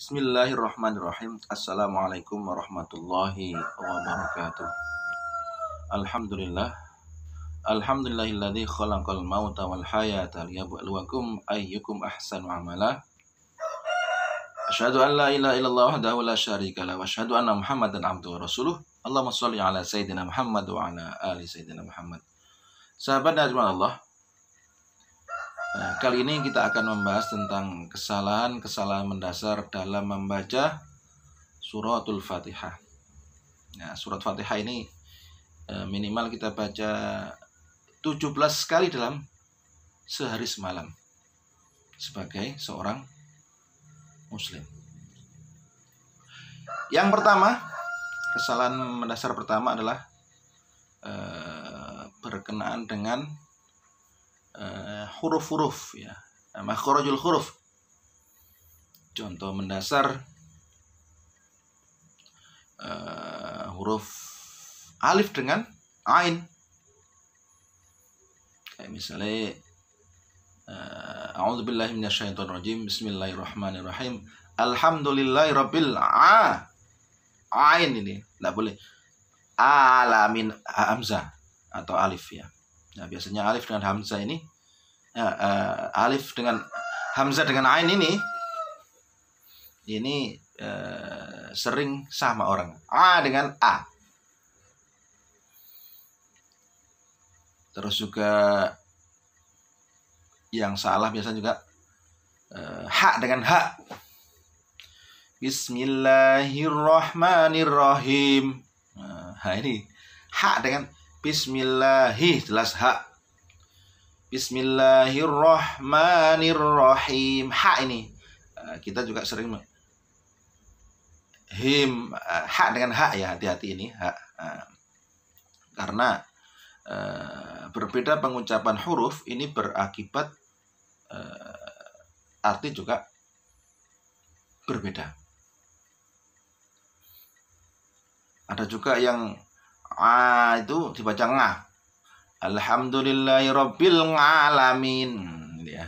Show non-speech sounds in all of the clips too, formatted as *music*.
Bismillahirrahmanirrahim. Assalamualaikum warahmatullahi wabarakatuh. Alhamdulillah. Alhamdulillahilladzi khalaqal mauta wal hayata liyabluwakum ayyukum ahsanu amala. Asyhadu an la ilaha illallah wahdahu la syarika lah wa asyhadu anna Muhammadan abduhu wa rasuluh. Allahumma shalli ala sayyidina Muhammad wa ala ali sayyidina Muhammad. Sahabat dan Allah, Nah, kali ini kita akan membahas tentang kesalahan-kesalahan mendasar dalam membaca suratul Fatihah. Nah, surat Fatihah ini eh, minimal kita baca 17 kali dalam sehari semalam sebagai seorang muslim. Yang pertama, kesalahan mendasar pertama adalah eh, berkenaan dengan huruf-huruf uh, ya. Makhrajul huruf. Contoh mendasar uh, huruf alif dengan ain. Kayak misalnya uh, a'udzubillahi minasyaitonirrajim bismillahirrahmanirrahim. Alhamdulillahirabbil a ain ini. Tidak boleh. Alamin hamzah atau alif ya Nah, biasanya alif dengan hamzah ini ya, uh, alif dengan hamzah dengan ain ini ini uh, sering sama orang. A dengan A. Terus juga yang salah biasa juga uh, ha dengan ha. Bismillahirrahmanirrahim. Nah, ini ha dengan Bismillahi jelas hak. Bismillahirrahmanirrahim. Hak ini eh, kita juga sering him eh, hak dengan hak ya hati-hati ini hak eh, karena berbeda pengucapan huruf ini berakibat arti juga berbeda. Ada juga yang A itu dibaca nga. Alhamdulillahirabbil alamin ya.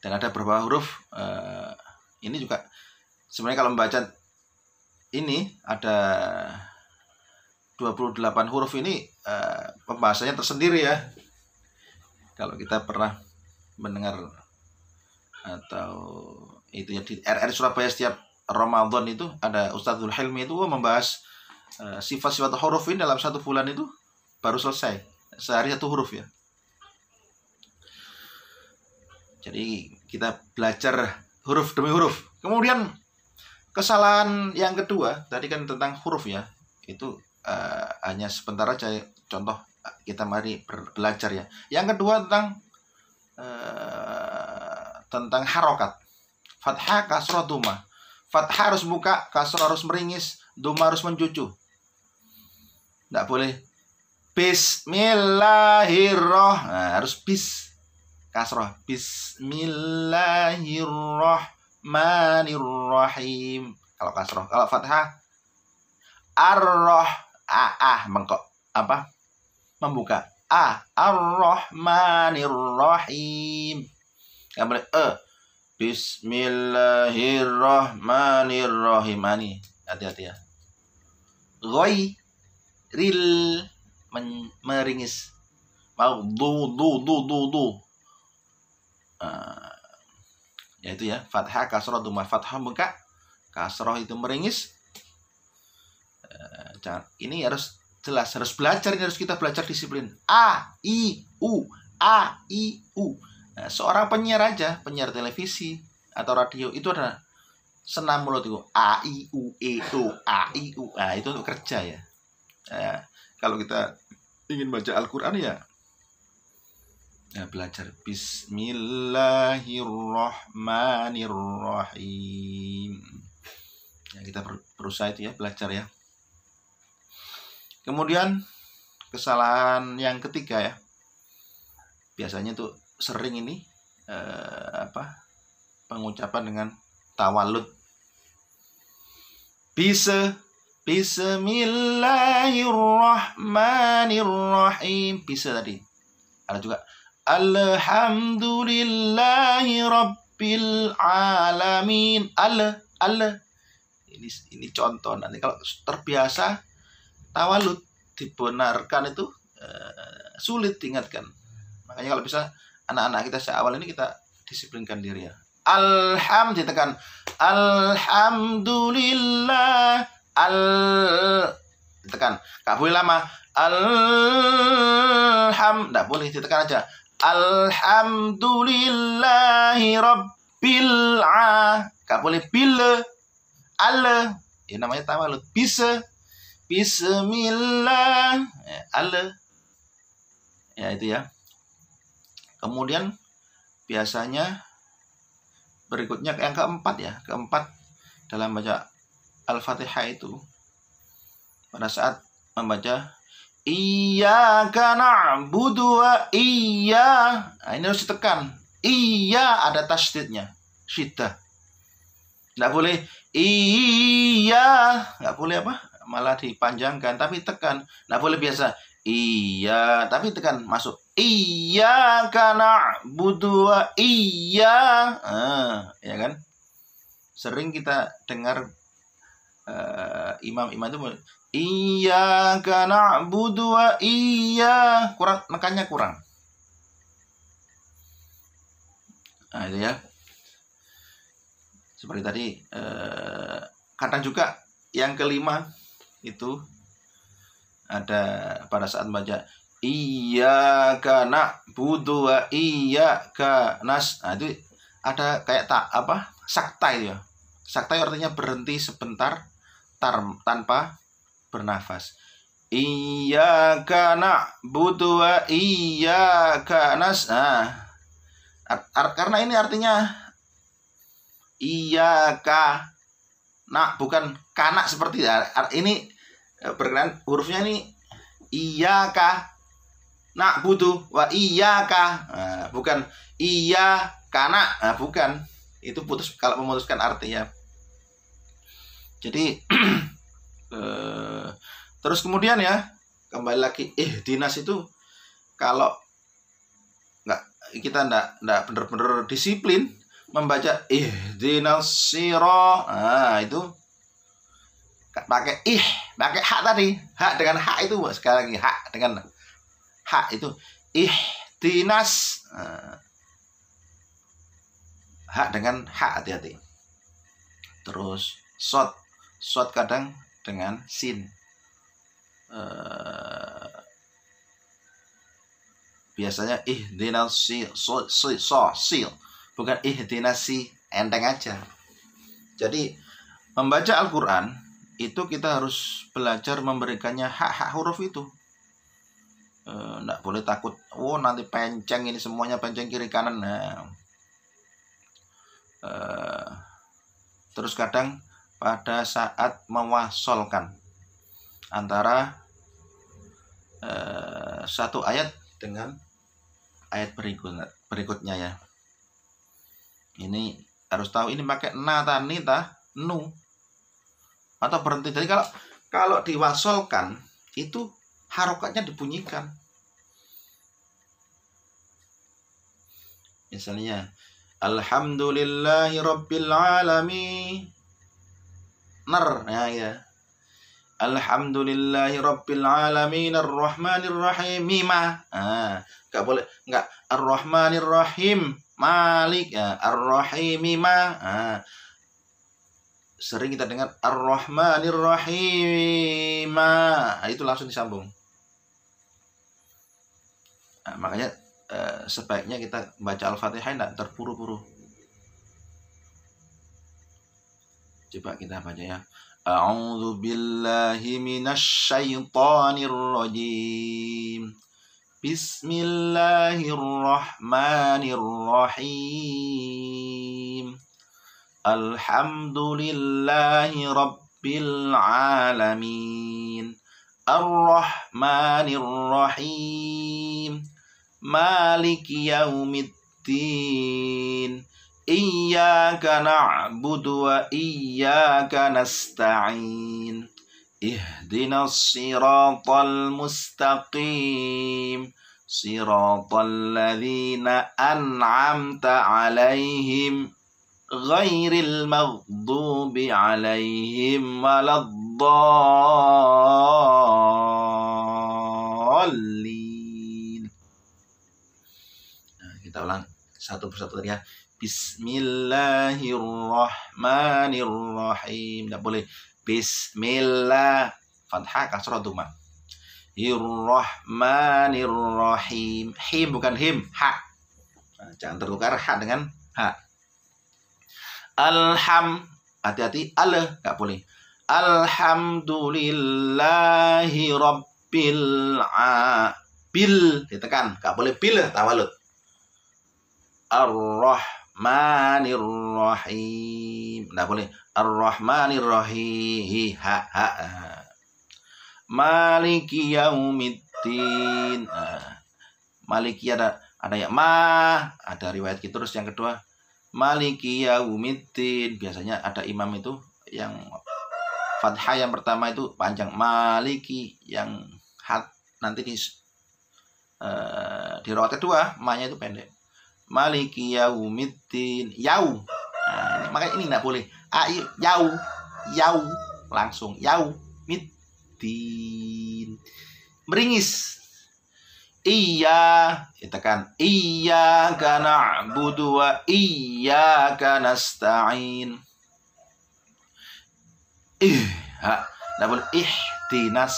Dan ada beberapa huruf uh, ini juga sebenarnya kalau membaca ini ada 28 huruf ini uh, pembahasannya tersendiri ya. Kalau kita pernah mendengar atau itu ya di RR Surabaya setiap Ramadan itu ada Ustadzul Hilmi itu membahas Eh, sifat-sifat huruf ini dalam satu bulan itu baru selesai. Sehari satu huruf ya. Jadi kita belajar huruf demi huruf. Kemudian kesalahan yang kedua tadi kan tentang huruf ya itu uh, hanya sebentar aja contoh kita mari belajar ya. Yang kedua tentang uh, tentang harokat. Fathah kasroh duma. Fathah harus buka kasroh harus meringis duma harus mencucu tidak boleh. Bismillahirrahmanirrahim. Nah, harus bis kasroh. Bismillahirrahmanirrahim. Kalau kasroh, kalau fathah arroh ah mengkok. Apa? Membuka. A arrohmanirrahim nggak boleh. E Bismillahirrahmanirrahim ini hati-hati ya. Goi ril men, meringis. Mau du du du du uh, ya itu ya. Fathah kasroh duma fathah buka kasroh itu meringis. Uh, ini harus jelas harus belajar ini harus kita belajar disiplin. A i u. A i u. Nah, seorang penyiar aja penyiar televisi atau radio itu ada senam mulut itu. A i u e u. A i u. Nah itu untuk kerja ya ya, kalau kita ingin baca Al-Quran ya. Ya belajar Bismillahirrahmanirrahim. Ya kita berusaha itu ya belajar ya. Kemudian kesalahan yang ketiga ya. Biasanya tuh sering ini eh, apa pengucapan dengan tawalud. Bisa Bismillahirrahmanirrahim. Bisa tadi. Ada juga Alhamdulillahi rabbil alamin. Allah, Allah. Ini ini contoh nanti kalau terbiasa tawalud dibenarkan itu uh, sulit diingatkan. Makanya kalau bisa anak-anak kita seawal ini kita disiplinkan diri ya. Alhamdulillah. Al ditekan. Gak boleh lama. Alham. Gak boleh ditekan aja. Alhamdulillahi rabbil a. Gak boleh bila. Allah. Ya namanya tawalut. Bisa. Bismillah. Ya, Allah. Ya itu ya. Kemudian biasanya berikutnya yang keempat ya keempat dalam baca al-fatihah itu pada saat membaca iya karena wa iya nah, ini harus ditekan. Iya ada tasdidnya syiddah. Nggak boleh iya nggak boleh apa? Malah dipanjangkan tapi tekan. Nggak boleh biasa iya tapi tekan masuk Iya karena butuh iya, ah, ya kan? Sering kita dengar uh, imam-imam itu iya karena butuh iya kurang nekannya kurang. Nah itu ya. Seperti tadi uh, kadang juga yang kelima itu ada pada saat baca iya karena wa ka nas nah itu ada kayak tak apa sakta itu ya sakta artinya berhenti sebentar tanpa bernafas. Iya karena butuh wa ka nas nah karena ini artinya iya ka nak bukan kanak seperti ini eh, berkenan hurufnya ini iya ka nak butuh wa iya nah, bukan iya karena nah, bukan. Itu putus kalau memutuskan artinya jadi *clears throat* eh, terus kemudian ya kembali lagi eh dinas itu kalau nggak kita ndak ndak bener-bener disiplin membaca ih dinas siro nah itu pakai ih pakai hak tadi hak dengan hak itu sekali lagi hak dengan hak itu ihtinas uh, hak dengan hak hati-hati. Terus shot shot kadang dengan sin. Uh, biasanya ihdinas si so, so, sil. Bukan ihdinas si enteng aja. Jadi membaca Al-Quran itu kita harus belajar memberikannya hak-hak huruf itu. Nggak eh, boleh takut oh nanti penceng ini semuanya penceng kiri kanan. Nah. Uh, terus kadang pada saat mewasolkan antara uh, satu ayat dengan ayat berikutnya berikutnya ya ini harus tahu ini pakai nata nita nu atau berhenti jadi kalau kalau diwasolkan itu harokatnya dibunyikan. Misalnya, Alhamdulillahi Rabbil Alamin. Nar, ya, ya. Alhamdulillahi Rabbil Alamin Ar-Rahmanir Rahim Mima. Ah, enggak boleh enggak Ar-Rahmanir Rahim Malik ya Ar-Rahim Mima. Ah. Sering kita dengar Ar-Rahmanir Rahim. Nah, itu langsung disambung. Nah, makanya eh, sebaiknya kita baca Al-Fatihah tidak terpuru-puru. Coba kita baca ya. A'udzu billahi minasyaitonir rajim. Bismillahirrahmanirrahim. Alhamdulillahi rabbil alamin. Arrahmanirrahim. Malik Maliki yaumiddin. إياك نعبد وإياك نستعين. اهدنا الصراط المستقيم. صراط الذين أنعمت عليهم غير المغضوب عليهم ولا الضالين. آه، kita ulang satu persatu tadi ya. Bismillahirrahmanirrahim. Tidak boleh. Bismillah. Fathah kasrah duma. Irrahmanirrahim. Him bukan him. Ha. Nah, jangan tertukar ha dengan ha. Alham. Hati-hati. Al. Tidak boleh. Alhamdulillahi Rabbil Bil. Ditekan. Tidak boleh bil. Tawalut. Ar-Rahmanir Rahim. Enggak boleh. Ar-Rahmanir Rahim. Ha ha. Maliki yaumiddin. Maliki ada ada ya ma, ada riwayat gitu terus yang kedua Maliki yaumiddin. Biasanya ada imam itu yang fathah yang pertama itu panjang Maliki yang hat nanti di uh, di rawat kedua ma-nya itu pendek maliki yaumiddin. Yau. Nah, maka ini nggak boleh. Ayo yau. Yau. Langsung. Yau middin meringis. Iya. Kan iya karena budua iya karena stain ih ha. Boleh. Ihtinas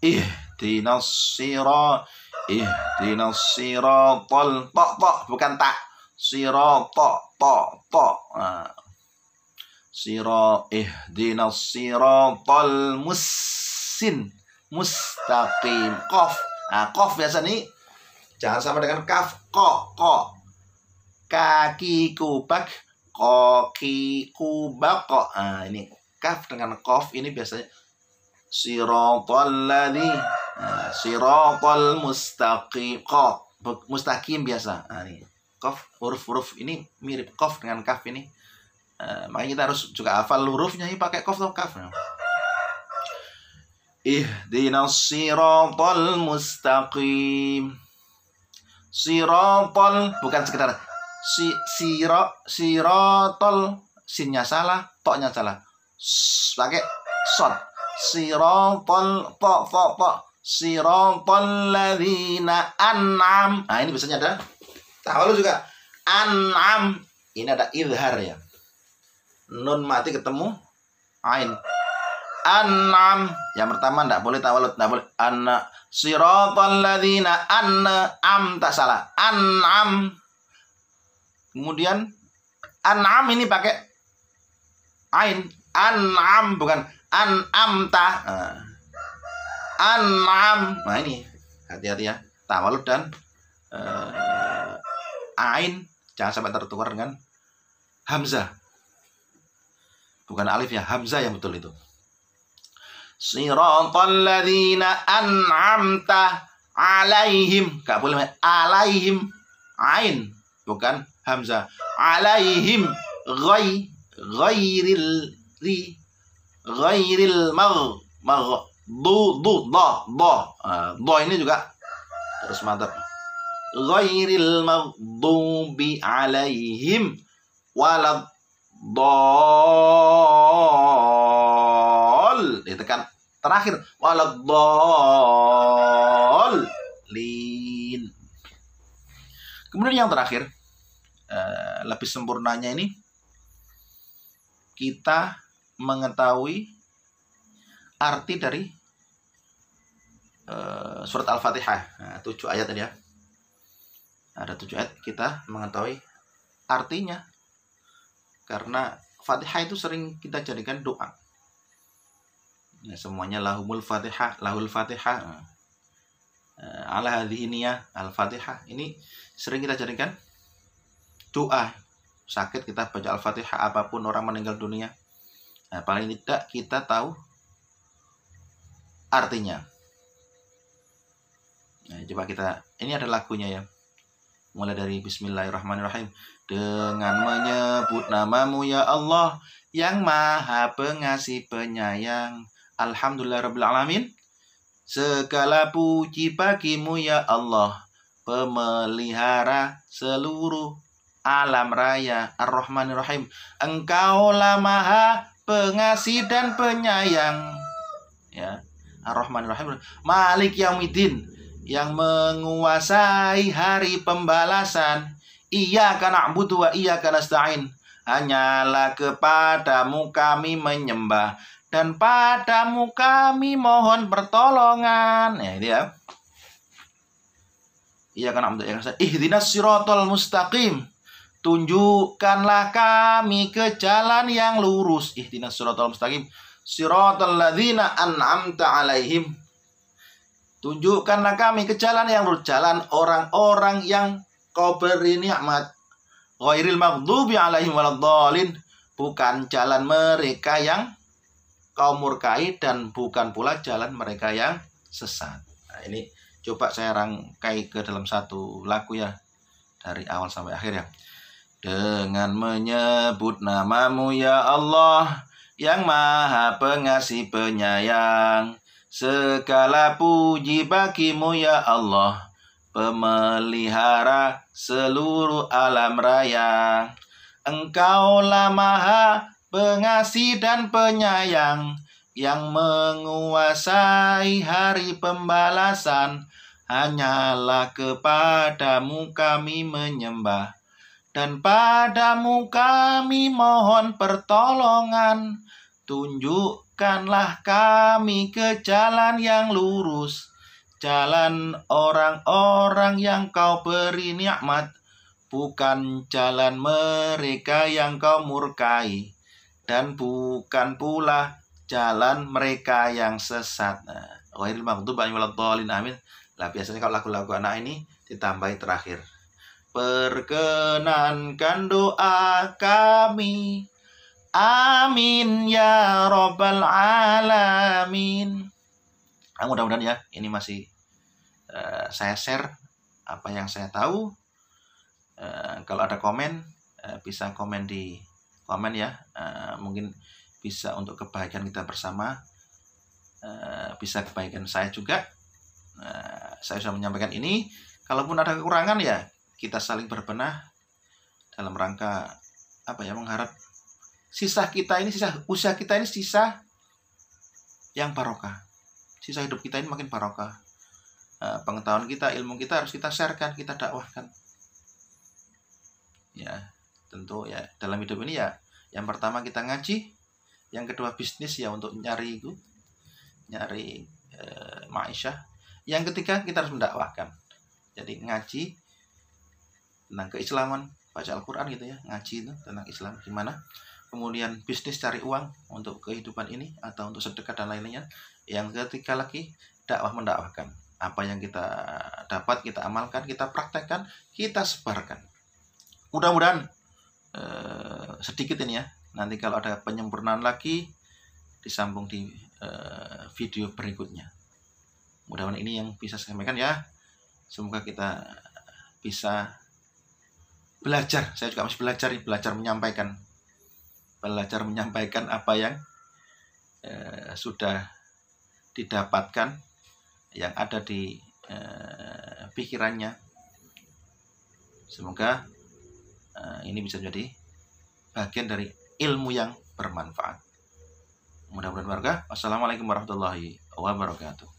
ihtinas sirat ihdinas siratal tok tok bukan tak. Siratal tok tok nah. sira ihdinas siratal musin. Mustaqim. Qaf. Nah qaf biasa nih jangan sama dengan kaf. Ko ko kaki kubak. Koki kubak. Kok nah ini. Kaf dengan qaf ini biasanya. Siratal ladzi nah, siratal mustaqim qaf mustaqim biasa. Nah, ini. Qaf huruf-huruf ini mirip qaf dengan kaf ini. Uh, makanya kita harus juga hafal hurufnya. Ini pakai qaf atau kaf? Nah. ihdinas siratal mustaqim. Siratal bukan sekedar si siro siratal. Sinnya salah toknya salah. Pakai short siratal ta ta ta siratal ladzina an'am. Nah, ini biasanya ada tahawul juga an'am. Ini ada izhar ya. Nun mati ketemu ain. An'am. Yang pertama enggak boleh tawalut, enggak boleh anna siratal ladzina an'am tak salah. An'am. Kemudian an'am ini pakai ain. An'am bukan an'amta nah. An'am. Nah ini. Hati-hati ya. Tawalud dan uh, ain. Jangan sampai tertukar dengan hamzah. Bukan alif ya hamzah yang betul itu. Siratal ladzina an'amta alaihim. Gak boleh alaihim. Ain bukan hamzah. Alaihim ghai ghairil li ghairil mag mag du du do do. Uh, do ini juga harus mantap ghairil maghdubi alaihim walad dol ditekan. Terakhir. Walad dol lin. Kemudian yang terakhir uh, lebih sempurnanya ini kita mengetahui arti dari uh, surat Al-Fatihah. Nah, tujuh ayat tadi ya. Ada tujuh ayat kita mengetahui artinya. Karena Fatihah itu sering kita jadikan doa. Ya, semuanya lahumul Fatihah, lahul Fatihah. Uh, ala hadhihi al-Fatihah. Ini sering kita jadikan doa. Sakit kita baca Al-Fatihah apa pun orang meninggal dunia Nah, paling tidak kita tahu artinya. Nah, coba kita ini ada lagunya ya. Mulai dari Bismillahirrahmanirrahim dengan menyebut namamu ya Allah yang maha pengasih penyayang. Alhamdulillah Rabbil Alamin. Segala puji bagimu ya Allah, pemelihara seluruh alam raya Ar-Rahmanir Rahim Engkaulah maha pengasih dan penyayang ya Ar-Rahmanir Rahim Malik Yaumiddin yang menguasai hari pembalasan Iya karena butuh wa iya karena stain Hanyalah kepadamu kami menyembah dan padamu kami mohon pertolongan. Ya, dia. Iya kan amdu ya ihdinas siratal mustaqim. Tunjukkanlah kami ke jalan yang lurus. Ihdinas siratal mustaqim. Siratal ladzina an'amta alaihim. Tunjukkanlah kami ke jalan yang lurus, jalan orang-orang yang kau beri nikmat ghairil maghdubi alaihim waladdallin bukan jalan mereka yang kau murkai dan bukan pula jalan mereka yang sesat. Nah, ini coba saya rangkai ke dalam satu lagu ya dari awal sampai akhir ya. Dengan menyebut namamu ya Allah yang maha pengasih penyayang Segala puji bagimu ya Allah pemelihara seluruh alam raya. Engkaulah maha pengasih dan penyayang yang menguasai hari pembalasan. Hanyalah kepadamu kami menyembah dan padamu kami mohon pertolongan. Tunjukkanlah kami ke jalan yang lurus jalan orang-orang yang kau beri nikmat, bukan jalan mereka yang kau murkai, dan bukan pula jalan mereka yang sesat. Nah, Ghairil maghdub alaihim amin. Lah biasanya kalau lagu-lagu anak ini ditambahi terakhir. Perkenankan doa kami. Amin ya robbal alamin. Nah, mudah-mudahan ya ini masih uh, saya share apa yang saya tahu. Uh, kalau ada komen uh, bisa komen di komen ya. Uh, mungkin bisa untuk kebaikan kita bersama. Uh, bisa kebaikan saya juga. Uh, saya sudah menyampaikan ini. Kalaupun ada kekurangan ya kita saling berbenah dalam rangka apa ya mengharap sisa kita ini sisa usia kita ini sisa yang barokah sisa hidup kita ini makin barokah. Uh, pengetahuan kita, ilmu kita harus kita sharekan, kita dakwahkan. Ya, tentu ya dalam hidup ini ya yang pertama kita ngaji, yang kedua bisnis ya untuk nyari itu, nyari uh, maisha. Yang ketiga kita harus mendakwahkan. Jadi ngaji tentang keislaman, baca Al-Quran gitu ya, ngaji itu tentang Islam gimana. Kemudian bisnis cari uang untuk kehidupan ini atau untuk sedekah dan lain-lainnya yang ketiga lagi, dakwah mendakwahkan. Apa yang kita dapat, kita amalkan, kita praktekkan, kita sebarkan. Mudah-mudahan eh, sedikit ini ya. Nanti kalau ada penyempurnaan lagi, disambung di eh, video berikutnya. Mudah-mudahan ini yang bisa saya sampaikan ya. Semoga kita bisa belajar. Saya juga masih belajar, belajar menyampaikan, belajar menyampaikan apa yang eh, sudah didapatkan yang ada di eh, pikirannya. Semoga eh, ini bisa jadi bagian dari ilmu yang bermanfaat. Mudah-mudahan warga. Wassalamualaikum warahmatullahi wabarakatuh.